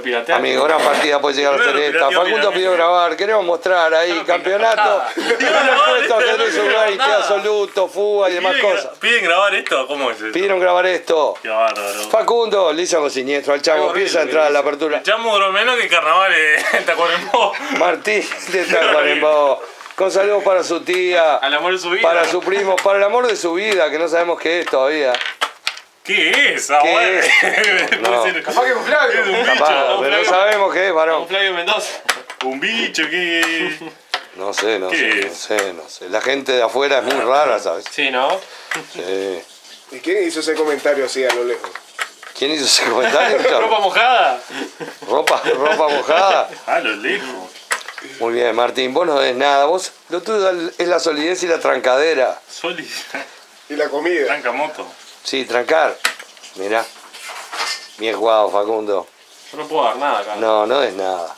Lo. Amigo, gran partida puede llegar a ser esta. Facundo pidió mira. grabar, queremos mostrar ahí campeonato. Absoluto, fuga y demás ¿Piden, cosas. ¿Piden grabar esto? ¿Cómo es esto? Pidieron grabar esto. Qué bárbaro. Facundo, hizo algo siniestro al Horrible, empieza a entrar a la apertura. Echamos duró menos que carnaval en Tacuarembó. Martín de Tacuarembó. Con saludos para su tía, Al amor de su vida. para su primo, para el amor de su vida, que no sabemos qué es todavía. ¿Qué es? Ah, ¿Qué es? No. Capaz que un Flavio. es un bicho. Capaz, pero no sabemos qué es, varón. Con Flavio Mendoza. Un bicho que. No sé, no ¿Qué sé, no sé, no sé. La gente de afuera es muy rara, ¿sabes? Sí, ¿no? Sí. ¿Y quién hizo ese comentario así a lo lejos? ¿Quién hizo ese comentario? chavo? Ropa mojada. ropa, ropa mojada. A lo lejos. Muy bien, Martín, vos no des nada. Vos, lo tuyo es la solidez y la trancadera. Soli. Y la comida. Tranca moto. Sí, trancar. Mirá. Bien jugado, Facundo. Yo no puedo dar nada acá. No, no des nada.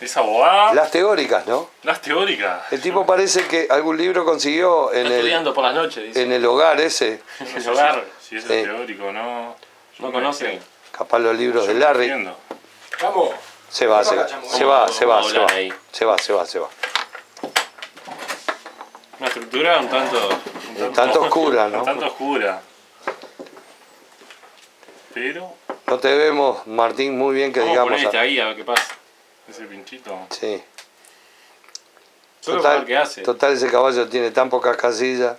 Es abogada. Las teóricas, ¿no? Las teóricas. El tipo parece que algún libro consiguió en Está el, estudiando por las noches, dice. en el hogar ese. En el hogar. Si eso es teórico, no. No conocen. Capaz los libros de Larry. Vamos. Se va, se va, se va, se va, se va. Se va, se va, se va. Una estructura un tanto. Un tanto oscura, ¿no? tanto oscura. Pero. No te vemos, Martín, muy bien que Vamos a digamos. poner este ahí a ver qué pasa. Ese pinchito. Sí. Solo ver qué hace. total, ese caballo tiene tan pocas casillas.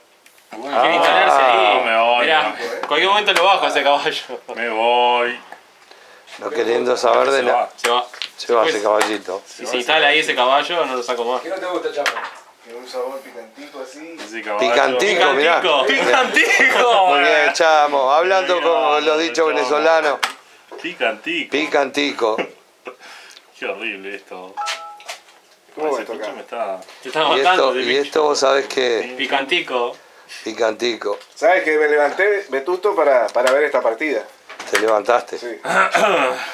Bueno, Quiere instalarse ahí. me voy. Mirá, en cualquier momento lo bajo a ese caballo. Me voy. No queriendo saber de Se nada. va. Se va. Se va ese caballito. Si se instala ahí ese caballo, no lo saco más. ¿Qué no te gusta, chamo? Tiene un sabor picantico así. Caballo. Picantico, mirá. Picantico. Muy bien, chamo. Hablando con los dichos venezolanos. Picantico. Picantico. Qué horrible esto. ¿Cómo pincho acá? me está. Te está Y matando. esto, y bicho. esto vos sabés que Picantico. picantico. ¿Sabes que me levanté vetusto para, para ver esta partida? Te levantaste. Sí.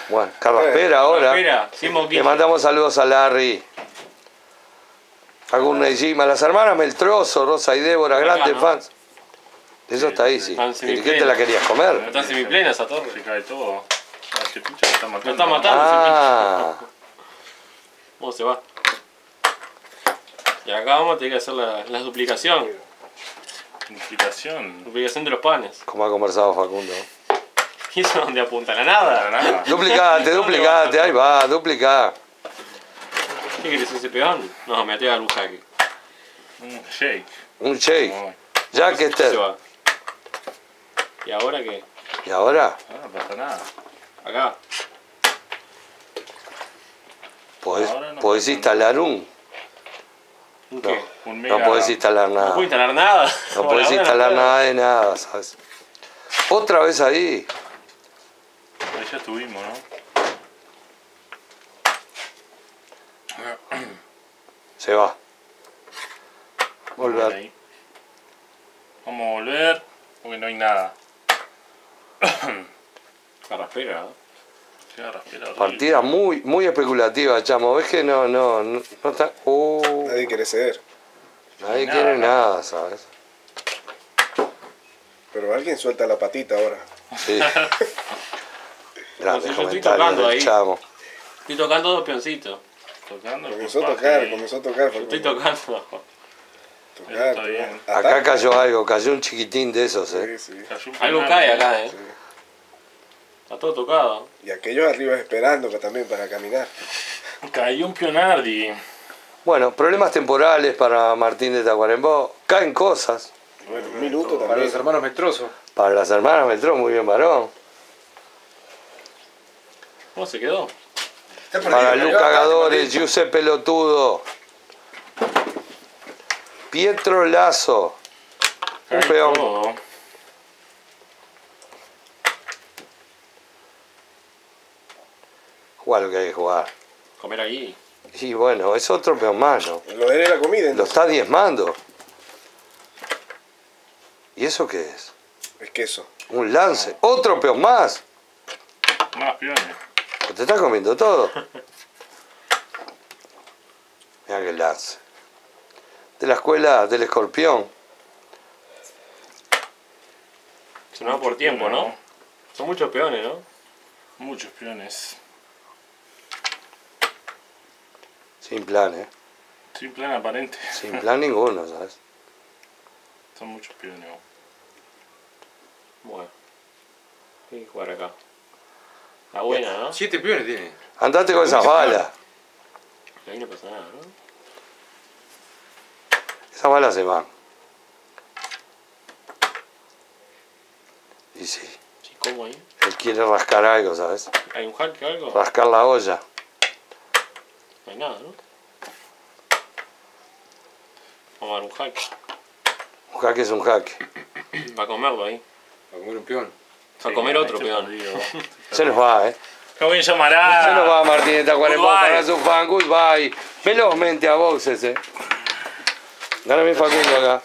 Bueno, Carlos Pera ahora. Sin Le mandamos saludos a Larry. Algún Nejima, las hermanas Meltroso, Rosa y Débora, Acá, grandes ¿no? fans. Eso está ahí, sí. Están ¿Y qué te la querías comer? Está semiplena esa torre. Se cae todo. Ah, Este pincho me está matando. Lo está matando. Ah, ¿Cómo se va? Y acá vamos a tener que hacer la, la duplicación. Implicación. Duplicación de los panes. como ha conversado Facundo. ¿Y eso dónde apunta? ¿A la nada? nada. Duplicate, duplicate, ahí va, duplicá. ¿Qué querés ese peón? No, me atrevo a un jaque. Un shake. Un shake. Jack Se Esther. va. ¿Y ahora qué? ¿Y ahora? Ah, no pasa nada. Acá. Podés, no podés instalar un. ¿Un No? Un mega. no podés instalar No nada. puedo instalar nada. No podés instalar nada de nada, ¿sabes? Otra vez ahí. Ahí ya estuvimos, ¿no? Se va. Volver. Ahí. Vamos a volver. Porque no hay nada. Carraspera. Partida muy, muy especulativa, chamo. ¿Ves que no, no, no, no está. Uh, Nadie quiere ceder. nadie Nada, quiere nada. ¿sabes? Pero alguien suelta la patita ahora. Sí. Entonces yo estoy tocando ahí. chamo. Estoy tocando dos peoncitos. Tocando Comenzó a tocar, comenzó a tocar. Estoy tocando. tocar, Está bien. tocar. Acá cayó algo, cayó un chiquitín de esos, ¿eh? Sí, sí. Cayó un Algo cae acá, eh. Está todo tocado. Y aquellos arriba esperando que también para caminar. Cayó un Pionardi. Bueno, problemas temporales para Martín de Tacuarembó. Caen cosas. Bueno, un minuto Para también. los hermanos Metroso. Para las hermanas Metró, muy bien, varón. ¿Cómo se quedó? Para Luca Gadores, Giuseppe Pelotudo. Pietro Lazo. Un peón. Jugar lo que hay que jugar. Comer ahí. Y bueno, es otro peón más, ¿no? Lo de la comida, Lo entonces. está diezmando. ¿Y eso qué es? Es queso. Un lance. Otro peón más. Más peones. Te estás comiendo todo. Mira que lance. De la escuela del escorpión. Se nos va por tiempo, ¿no? Son muchos peones, ¿no? Muchos peones. Sin plan, ¿eh? Sin plan aparente. Sin plan ninguno, ¿sabes? Son muchos peones. Bueno. Hay que jugar acá. Está buena, ¿no? Siete peones tiene. Andate con esas balas. Ahí no pasa nada, ¿no? Esas balas se van. Y sí, Sí, ¿cómo ahí? él quiere rascar algo, ¿sabes? ¿Hay un hack o algo? Rascar la olla. No hay nada, ¿no? Vamos a dar un hack. Un jaque es un jaque. Va a comerlo ahí. A comer un peón. A Sí, comer otro peón. Se nos va, ¿eh? ¿Cómo bien llamará? Se nos va Martineta Cuaremón Goodbye. para su fan. Goodbye. Velozmente a boxes, ¿eh? Gana mi Facundo acá.